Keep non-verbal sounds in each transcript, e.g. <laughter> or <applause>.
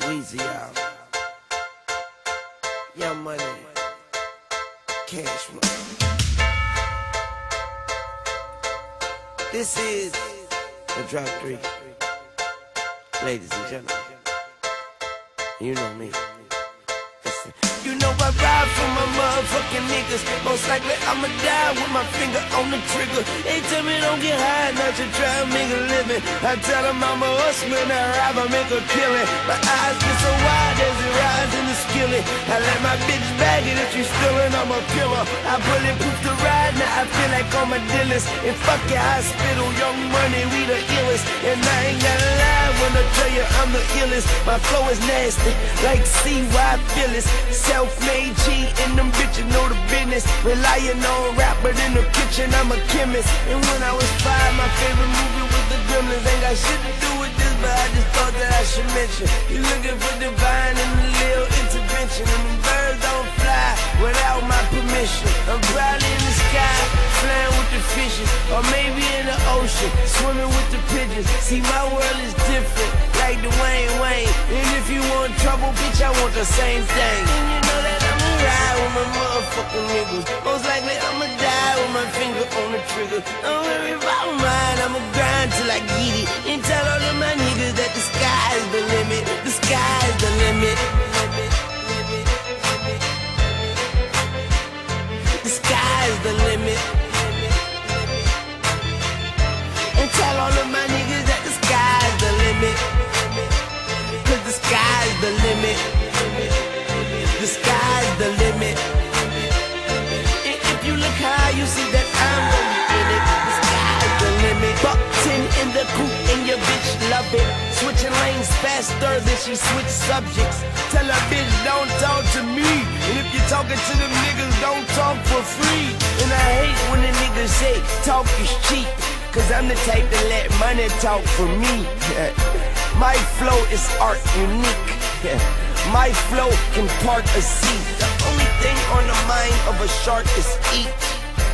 Weezy out. Young money. Cash money. This is the drop three. Ladies and gentlemen. You know me. You know I ride for my motherfucking niggas. Most likely I'ma die with my finger on the trigger. They tell me don't get high, not to try to make a living. I tell them I'm a hustler, I rap, I make a killing. My eyes get so wide as it rides in the skillet. I let my bitch bag it if she stealing, I'm a killer. I bulletproof the ride, now I feel like I'm a dealers. And fuck your hospital, young money, we the illest. And I ain't gonna lie when you I'm the illest. My flow is nasty, like CY Phyllis. Self-made G and them bitches know the business. Relying on rap, but in the kitchen I'm a chemist. And when I was five, my favorite movie was The Gremlins. Ain't got shit to do with this, but I just thought that I should mention. You looking for divine and a little intervention, and them birds don't fly without my permission. I'm probably in the sky, flying with the fishes, or maybe in the ocean, swimming with the pigeons. See, my world is different, like Dwayne Wayne. And if you want trouble, bitch, I want the same thing. And you know that I'ma ride with my motherfucking niggas. Most likely I'ma die with my finger on the trigger. Don't worry about mine, I'ma grind till I get it. And 10 coupe and your bitch love it. Switching lanes faster than she switch subjects. Tell her bitch don't talk to me. And if you're talking to them niggas, don't talk for free. And I hate when the niggas say talk is cheap. Cause I'm the type to let money talk for me. <laughs> My flow is art unique. <laughs> My flow can part a sea. The only thing on the mind of a shark is eat.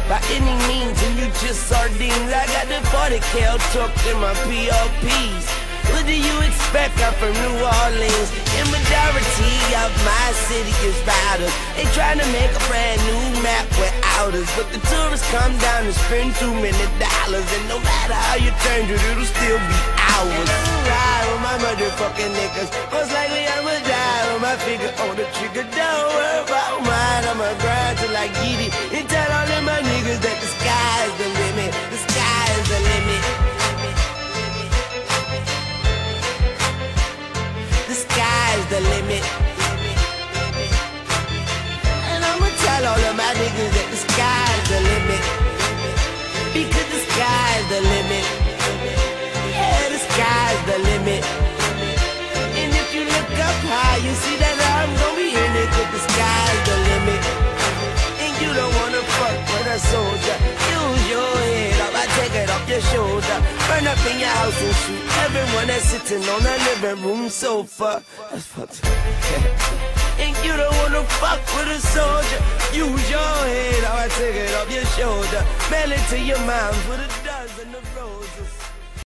By any means, and you just sardines. I got the 40 cal tucked in my PLPs. What do you expect? I'm from New Orleans. The majority of my city is riders. They trying to make a brand new map without us. But the tourists come down and spend too many dollars. And no matter how you turn it, it'll still be ours. Ride with my motherfucking niggas. Most likely I'ma die with my finger on the trigger. Don't worry about mine. I'ma grind till I get it. The limit. And I'ma tell all of my niggas that the sky's the limit. Because the sky's the limit. Yeah, the sky's the limit. Everyone that's sitting on the living room sofa. That's fucked. <laughs> And you don't wanna fuck with a soldier. Use your head, I take it off your shoulder. Mail it to your moms with a dozen of roses.